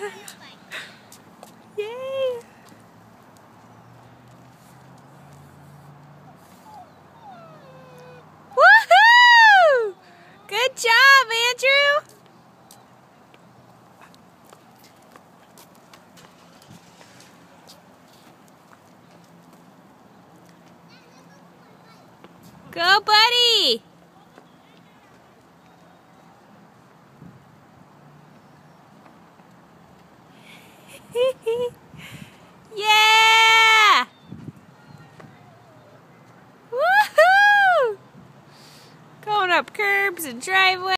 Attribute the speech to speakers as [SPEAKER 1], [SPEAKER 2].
[SPEAKER 1] Yay! Woohoo! Good job, Andrew! Go, buddy! yeah! Woohoo! Going up curbs and driveways.